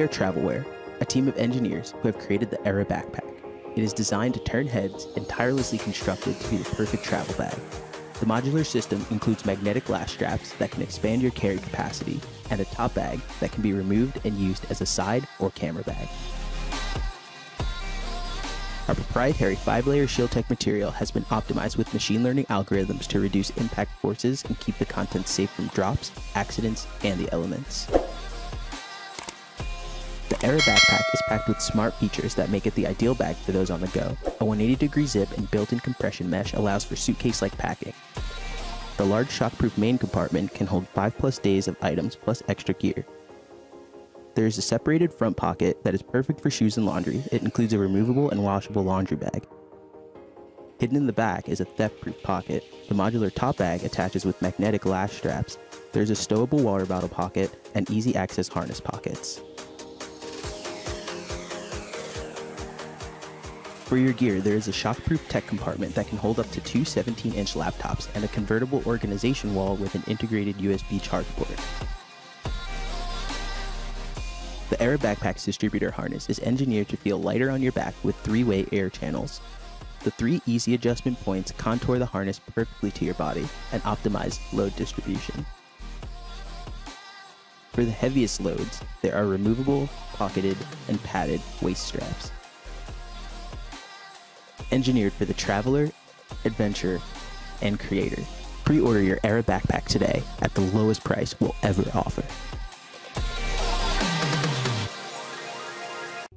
We are Travlwear, a team of engineers who have created the Era backpack. It is designed to turn heads and tirelessly constructed to be the perfect travel bag. The modular system includes magnetic lash straps that can expand your carry capacity and a top bag that can be removed and used as a side or camera bag. Our proprietary 5-layer ShieldTech material has been optimized with machine learning algorithms to reduce impact forces and keep the content safe from drops, accidents, and the elements. Era backpack is packed with smart features that make it the ideal bag for those on the go. A 180 degree zip and built-in compression mesh allows for suitcase-like packing. The large shockproof main compartment can hold 5 plus days of items plus extra gear. There is a separated front pocket that is perfect for shoes and laundry. It includes a removable and washable laundry bag. Hidden in the back is a theft-proof pocket. The modular top bag attaches with magnetic lash straps. There's a stowable water bottle pocket and easy access harness pockets. For your gear, there is a shockproof tech compartment that can hold up to two 17-inch laptops and a convertible organization wall with an integrated USB charge port. The Era Backpack's distributor harness is engineered to feel lighter on your back with three-way air channels. The three easy adjustment points contour the harness perfectly to your body and optimize load distribution. For the heaviest loads, there are removable, pocketed, and padded waist straps. Engineered for the traveler, adventurer, and creator. Pre-order your Era backpack today at the lowest price we'll ever offer.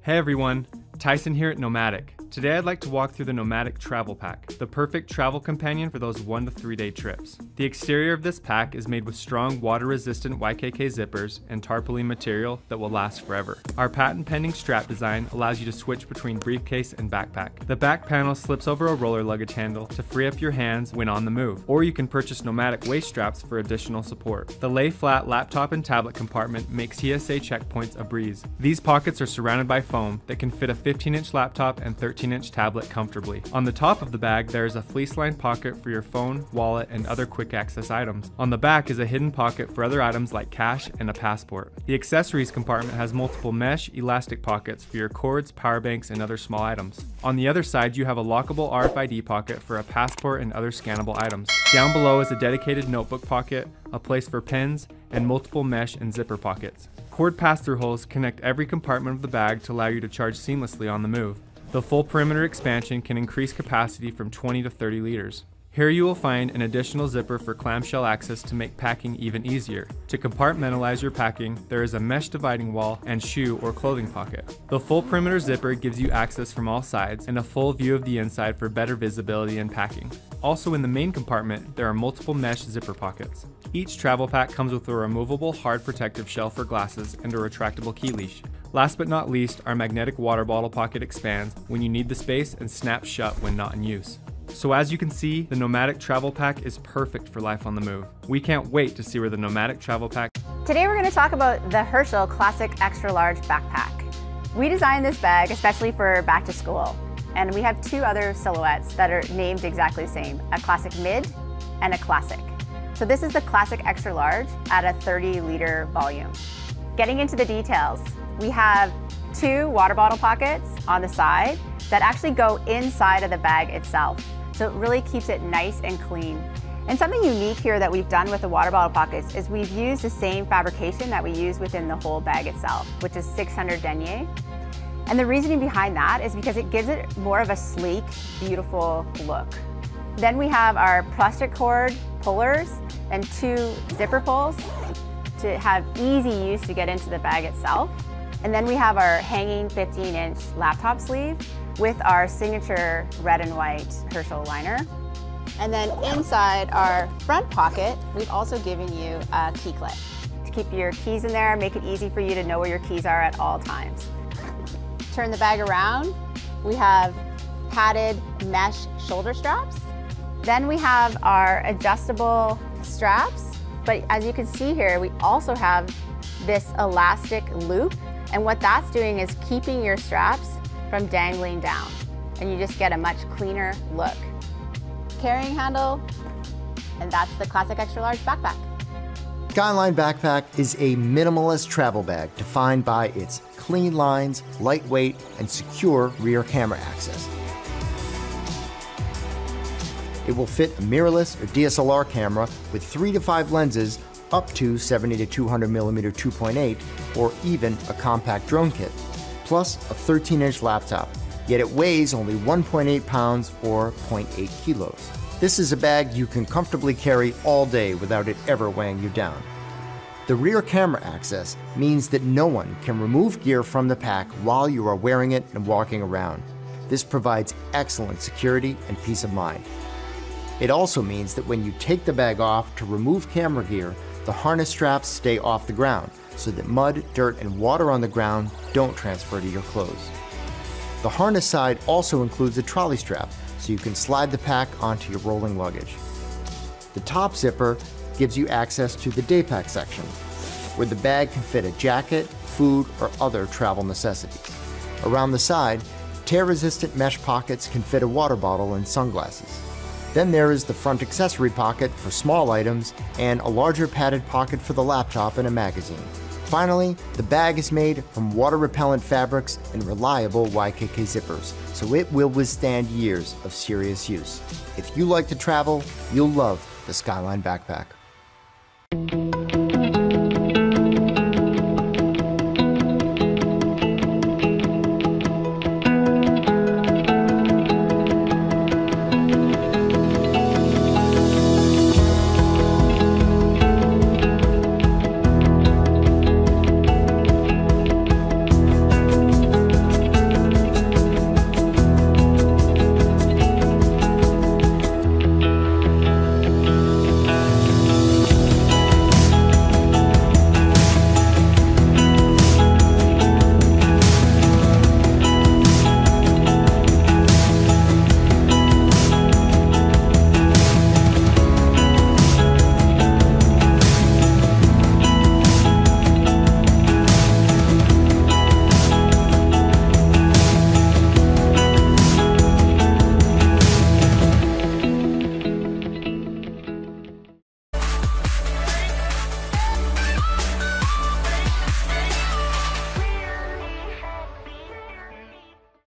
Hey everyone, Tyson here at Nomatic. Today I'd like to walk through the Nomatic Travel Pack, the perfect travel companion for those one to three day trips. The exterior of this pack is made with strong water resistant YKK zippers and tarpaulin material that will last forever. Our patent pending strap design allows you to switch between briefcase and backpack. The back panel slips over a roller luggage handle to free up your hands when on the move, or you can purchase Nomatic waist straps for additional support. The lay flat laptop and tablet compartment makes TSA checkpoints a breeze. These pockets are surrounded by foam that can fit a 15 inch laptop and 13 inch tablet comfortably. On the top of the bag, there is a fleece lined pocket for your phone, wallet, and other quick access items. On the back is a hidden pocket for other items like cash and a passport. The accessories compartment has multiple mesh elastic pockets for your cords, power banks, and other small items. On the other side, you have a lockable RFID pocket for a passport and other scannable items. Down below is a dedicated notebook pocket, a place for pens, and multiple mesh and zipper pockets. Cord pass-through holes connect every compartment of the bag to allow you to charge seamlessly on the move. The full perimeter expansion can increase capacity from 20 to 30 liters. Here you will find an additional zipper for clamshell access to make packing even easier. To compartmentalize your packing, there is a mesh dividing wall and shoe or clothing pocket. The full perimeter zipper gives you access from all sides and a full view of the inside for better visibility and packing. Also in the main compartment, there are multiple mesh zipper pockets. Each travel pack comes with a removable hard protective shell for glasses and a retractable key leash. Last but not least, our magnetic water bottle pocket expands when you need the space and snaps shut when not in use. So as you can see, the Nomatic Travel Pack is perfect for life on the move. We can't wait to see where the Nomatic Travel Pack... Today we're going to talk about the Herschel Classic Extra Large Backpack. We designed this bag especially for back to school. And we have two other silhouettes that are named exactly the same, a Classic Mid and a Classic. So this is the Classic Extra Large at a 30 liter volume. Getting into the details, we have two water bottle pockets on the side that actually go inside of the bag itself. So it really keeps it nice and clean. And something unique here that we've done with the water bottle pockets is we've used the same fabrication that we use within the whole bag itself, which is 600 denier. And the reasoning behind that is because it gives it more of a sleek, beautiful look. Then we have our plastic cord pullers and two zipper pulls to have easy use to get into the bag itself. And then we have our hanging 15 inch laptop sleeve with our signature red and white Herschel liner. And then inside our front pocket, we've also given you a key clip to keep your keys in there, make it easy for you to know where your keys are at all times. Turn the bag around, we have padded mesh shoulder straps. Then we have our adjustable straps, but as you can see here, we also have this elastic loop and what that's doing is keeping your straps from dangling down. And you just get a much cleaner look. Carrying handle, and that's the classic extra large backpack. Skyline Backpack is a minimalist travel bag defined by its clean lines, lightweight, and secure rear camera access. It will fit a mirrorless or DSLR camera with 3 to 5 lenses up to 70 to 200 millimeter 2.8 or even a compact drone kit, plus a 13 inch laptop. Yet it weighs only 1.8 pounds or 0.8 kilos. This is a bag you can comfortably carry all day without it ever weighing you down. The rear camera access means that no one can remove gear from the pack while you are wearing it and walking around. This provides excellent security and peace of mind. It also means that when you take the bag off to remove camera gear, the harness straps stay off the ground so that mud, dirt, and water on the ground don't transfer to your clothes. The harness side also includes a trolley strap so you can slide the pack onto your rolling luggage. The top zipper gives you access to the day pack section, where the bag can fit a jacket, food, or other travel necessities. Around the side, tear-resistant mesh pockets can fit a water bottle and sunglasses. Then there is the front accessory pocket for small items and a larger padded pocket for the laptop and a magazine. Finally, the bag is made from water repellent fabrics and reliable YKK zippers, so it will withstand years of serious use. If you like to travel, you'll love the Skyline backpack.